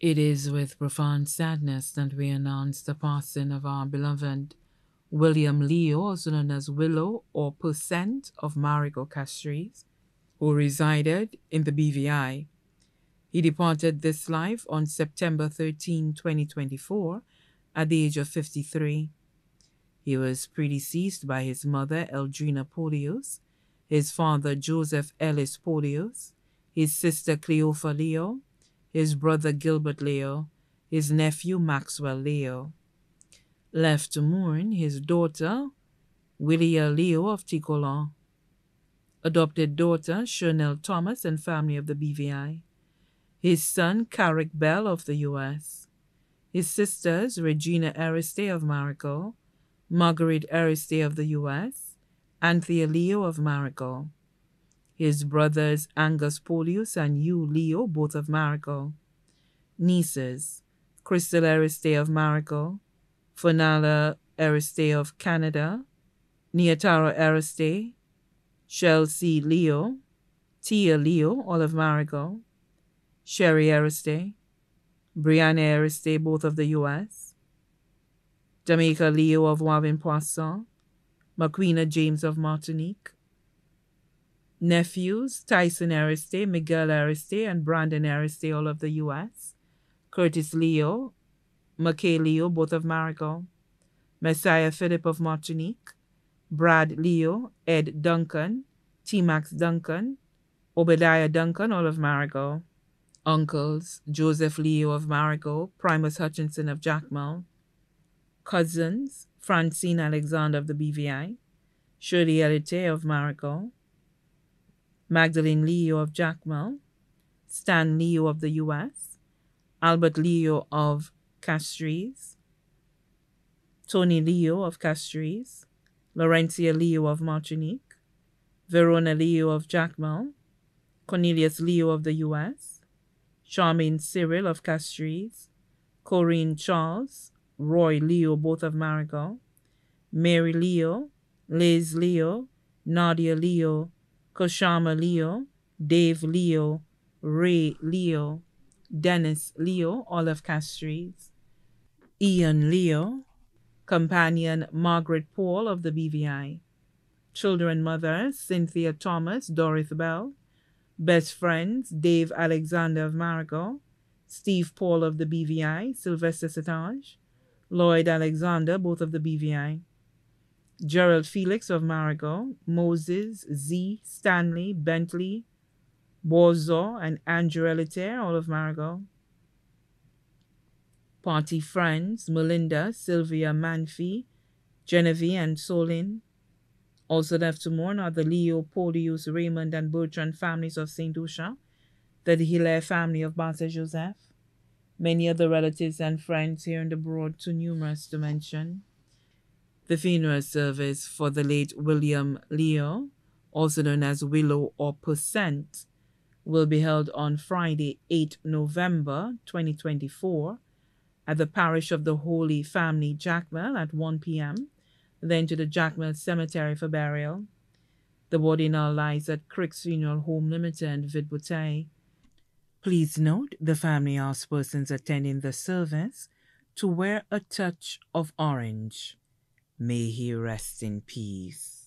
It is with profound sadness that we announce the passing of our beloved William Leo, also known as Willow or Percent of Marigot Castries, who resided in the BVI. He departed this life on September 13, 2024, at the age of 53. He was predeceased by his mother, Eldrina Polius, his father, Joseph Ellis Polius, his sister, Cleofa Leo, his brother, Gilbert Leo, his nephew, Maxwell Leo. Left to mourn his daughter, Willia Leo of Ticolon, adopted daughter, Chanel Thomas and family of the BVI, his son, Carrick Bell of the U.S., his sisters, Regina Ariste of Marigot, Marguerite Ariste of the U.S., Anthea Leo of Marigot, his brothers Angus Polius and Hugh Leo, both of Marigot, nieces, Crystal Ariste of Marigot, Fenala Ariste of Canada, Niatara Ariste, Chelsea Leo, Tia Leo, all of Marigot, Sherry Ariste, Brianna Ariste, both of the U.S., Jamaica Leo of Ravine Poisson, Maquina James of Martinique, nephews Tyson Ariste, Miguel Ariste, and Brandon Ariste, all of the U.S., Curtis Leo, McKay Leo, both of Marigot, Messiah Philip of Martinique, Brad Leo, Ed Duncan, T. Max Duncan, Obadiah Duncan, all of Marigot, uncles Joseph Leo of Marigot, Primus Hutchinson of Jacmel, cousins Francine Alexander of the BVI, Shirley Elite of Marigot, Magdalene Leo of Jacmel, Stan Leo of the U.S., Albert Leo of Castries, Tony Leo of Castries, Laurentia Leo of Martinique, Verona Leo of Jacmel, Cornelius Leo of the U.S., Charmaine Cyril of Castries, Corinne Charles, Roy Leo, both of Marigot, Mary Leo, Liz Leo, Nadia Leo, Koshama Leo, Dave Leo, Ray Leo, Dennis Leo, of Castries, Ian Leo, companion Margaret Paul of the BVI, children mother Cynthia Thomas, Doris Bell, best friends Dave Alexander of Marigot, Steve Paul of the BVI, Sylvester Satage, Lloyd Alexander, both of the BVI, Gerald Felix of Marigot, Moses, Z, Stanley, Bentley, Bozo, and Andrew Elitaire, all of Marigot. Party friends Melinda, Sylvia Manfi, Genevieve, and Solin. Also left to mourn are the Leo, Polius, Raymond, and Bertrand families of St. Lucia, the Hilaire family of Basse Joseph, many other relatives and friends here and abroad, too numerous to mention. The funeral service for the late William Leo, also known as Willow or Percent, will be held on Friday, 8 November 2024 at the parish of the Holy Family, Jacmel, at 1 p.m., then to the Jacmel Cemetery for burial. The body now lies at Crick's Funeral Home Limited, Vide Bouteille. Please note the family asks persons attending the service to wear a touch of orange. May he rest in peace.